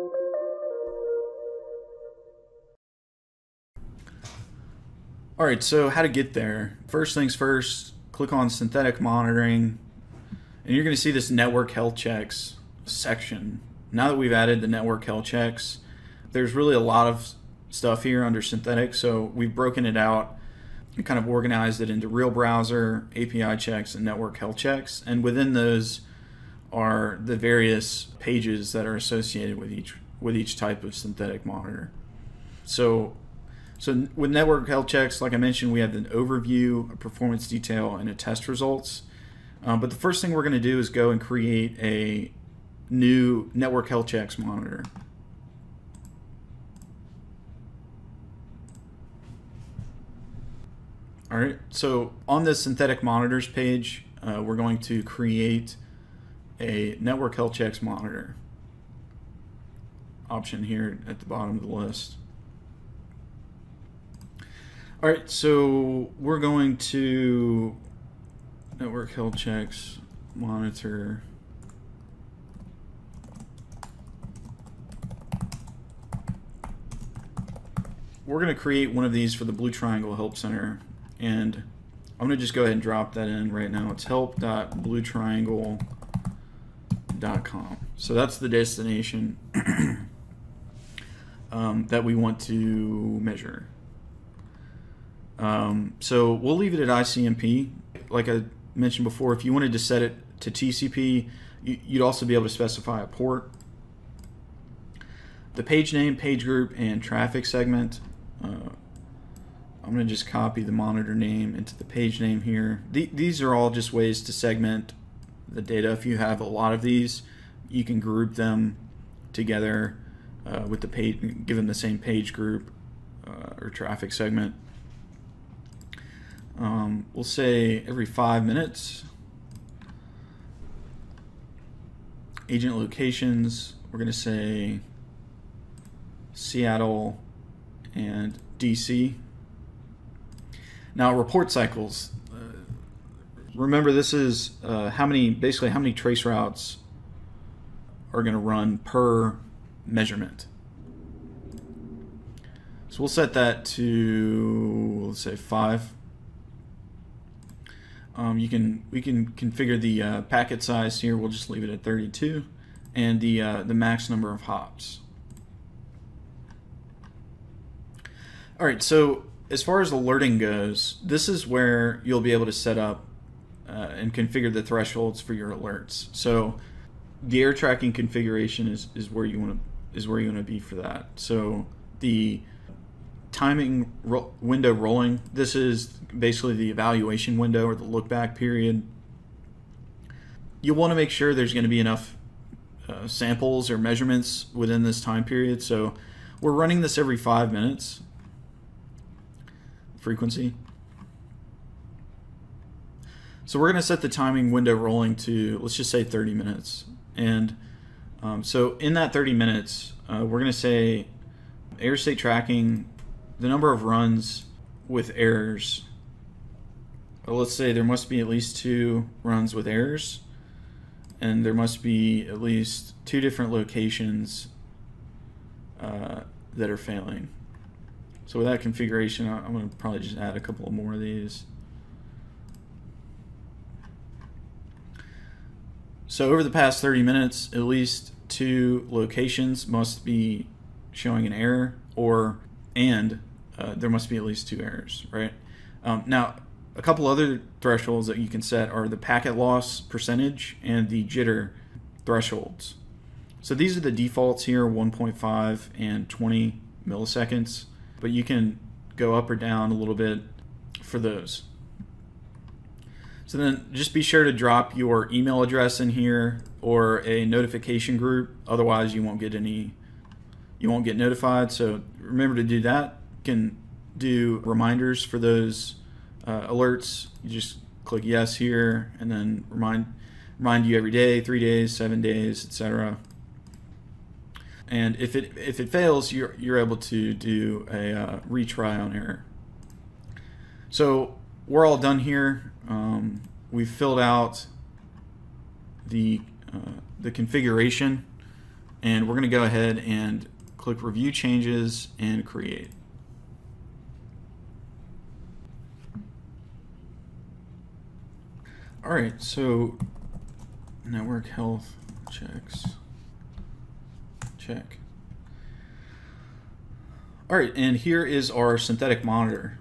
All right, so how to get there. First things first, click on synthetic monitoring, and you're going to see this network health checks section. Now that we've added the network health checks, there's really a lot of stuff here under synthetic, so we've broken it out and kind of organized it into real browser, API checks, and network health checks. And within those are the various pages that are associated with each with each type of synthetic monitor. So so with network health checks, like I mentioned, we have an overview, a performance detail, and a test results. Um, but the first thing we're going to do is go and create a new network health checks monitor. All right, so on this synthetic monitors page, uh, we're going to create a network health checks monitor option here at the bottom of the list. All right, so we're going to network health checks, monitor. We're going to create one of these for the Blue Triangle Help Center, and I'm going to just go ahead and drop that in right now. It's help.bluetriangle.com. So that's the destination um, that we want to measure. Um, so we'll leave it at ICMP. Like I mentioned before, if you wanted to set it to TCP, you'd also be able to specify a port. The page name, page group, and traffic segment. Uh, I'm going to just copy the monitor name into the page name here. The, these are all just ways to segment the data. If you have a lot of these, you can group them together uh, with the page, give them the same page group uh, or traffic segment. Um, we'll say every five minutes. Agent locations, we're going to say Seattle and DC. Now, report cycles. Remember, this is uh, how many, basically, how many trace routes are going to run per measurement. So we'll set that to, let's say, five. Um, you can we can configure the uh, packet size here. We'll just leave it at 32, and the uh, the max number of hops. All right, so as far as alerting goes, this is where you'll be able to set up uh, and configure the thresholds for your alerts. So the error tracking configuration is, is where you want to is where you want to be for that. So the timing ro window rolling. This is basically the evaluation window or the look back period. You'll want to make sure there's going to be enough uh, samples or measurements within this time period. So we're running this every five minutes frequency. So we're going to set the timing window rolling to, let's just say 30 minutes. And um, so in that 30 minutes, uh, we're going to say error state tracking the number of runs with errors. Let's say there must be at least two runs with errors, and there must be at least two different locations uh, that are failing. So with that configuration, I'm going to probably just add a couple more of these. So over the past 30 minutes, at least two locations must be showing an error or and uh, there must be at least two errors, right? Um, now, a couple other thresholds that you can set are the packet loss percentage and the jitter thresholds. So these are the defaults here, 1.5 and 20 milliseconds, but you can go up or down a little bit for those. So then just be sure to drop your email address in here or a notification group. Otherwise you won't get any, you won't get notified. So remember to do that You can do reminders for those uh, alerts. You just click yes here, and then remind remind you every day, three days, seven days, etc. And if it if it fails, you're you're able to do a uh, retry on error. So we're all done here. Um, we've filled out the uh, the configuration And we're going to go ahead and click Review Changes and Create. All right, so network health checks. Check. All right, and here is our synthetic monitor.